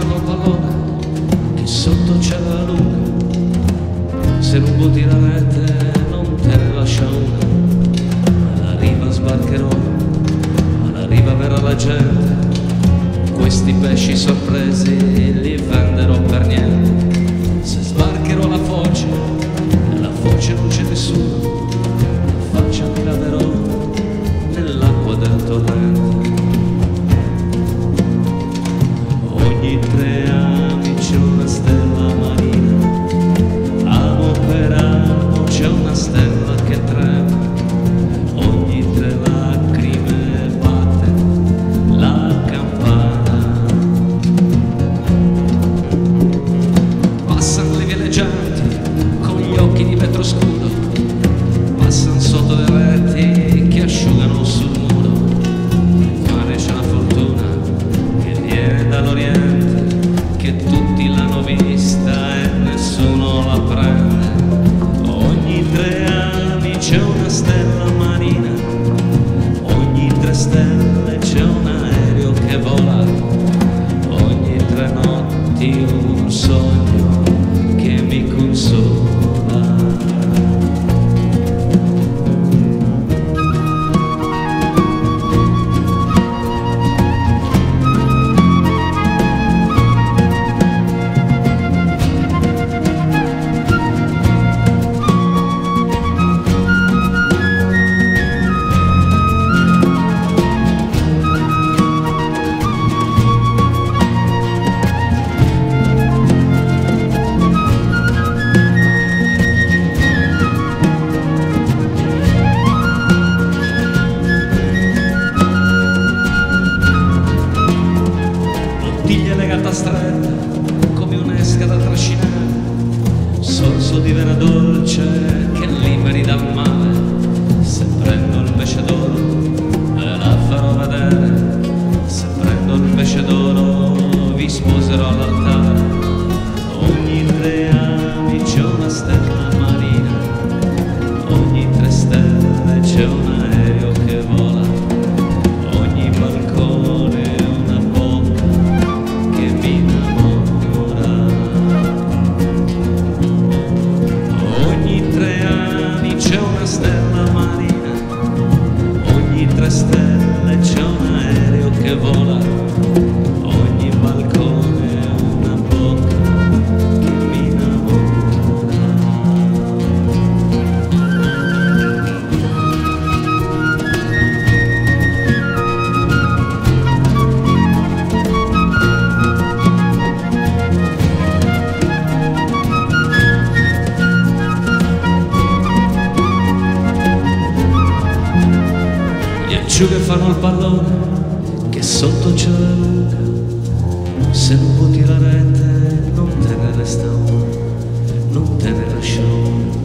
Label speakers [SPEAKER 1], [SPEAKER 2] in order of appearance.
[SPEAKER 1] chiamano pallone, che sotto c'è la luna, se non butti la rete non te ne lascia una, alla riva sbarcherò, alla riva verrà la gente, questi pesci sorpresi li venderò per niente, se sbarcherò la foce, nella foce non c'è nessuno, la faccia mi laverò nell'acqua del torrente. Vetro scuro, passano sotto le reti che asciugano sul muro. Mare c'è una fortuna che viene dall'Oriente, che tutti l'hanno vista e nessuno la prende. Ogni tre anni c'è una stella marina, ogni tre stelle c'è un aereo che vola, ogni tre notti un sogno legata stretta come un'esca da trascinare, sorso di vera dolce che liberi dal male. Se prendo il pesce d'oro ve la farò vedere, se prendo il pesce d'oro vi sposerò all'altare. asciugafano il pallone che sotto c'è la luca se non può la rete non te ne resta uno non te ne lascia uno.